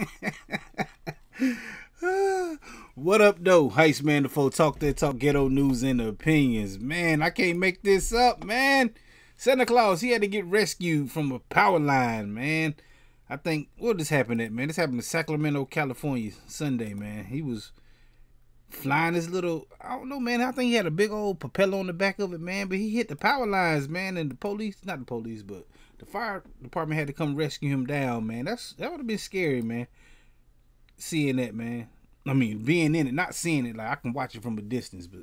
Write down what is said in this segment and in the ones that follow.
what up, though? Heist Man the Foe Talk that talk ghetto news and opinions. Man, I can't make this up, man. Santa Claus, he had to get rescued from a power line, man. I think what this happened at, man? This happened in Sacramento, California, Sunday, man. He was flying his little I don't know, man. I think he had a big old propeller on the back of it, man. But he hit the power lines, man, and the police not the police, but the fire department had to come rescue him down, man. That's that would have been scary, man. Seeing that, man. I mean, being in it, not seeing it, like I can watch it from a distance, but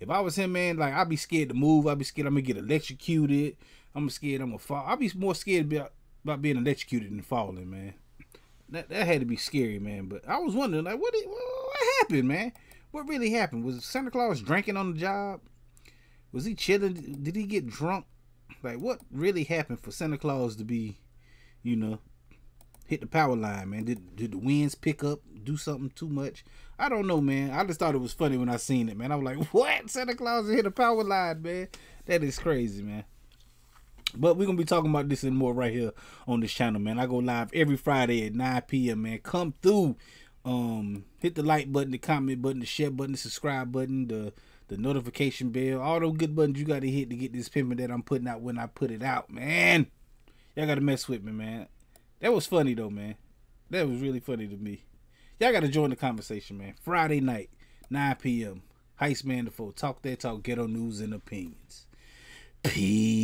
if I was him, man, like I'd be scared to move. I'd be scared I'm gonna get electrocuted. I'm scared I'm gonna fall. I'd be more scared about, about being electrocuted than falling, man. That that had to be scary, man. But I was wondering, like, what did, what happened, man? What really happened? Was Santa Claus drinking on the job? Was he chilling? Did he get drunk? Like, what really happened for Santa Claus to be, you know, hit the power line, man? Did did the winds pick up, do something too much? I don't know, man. I just thought it was funny when I seen it, man. I was like, what? Santa Claus hit a power line, man. That is crazy, man. But we're gonna be talking about this and more right here on this channel, man. I go live every Friday at 9 p.m. Man, come through. Um, hit the like button, the comment button, the share button, the subscribe button, the the notification bell, all those good buttons you gotta hit to get this pimping that I'm putting out when I put it out, man. Y'all gotta mess with me, man. That was funny though, man. That was really funny to me. Y'all gotta join the conversation, man. Friday night, 9 p.m. Heist Man the. Talk that talk, ghetto news and opinions. Peace.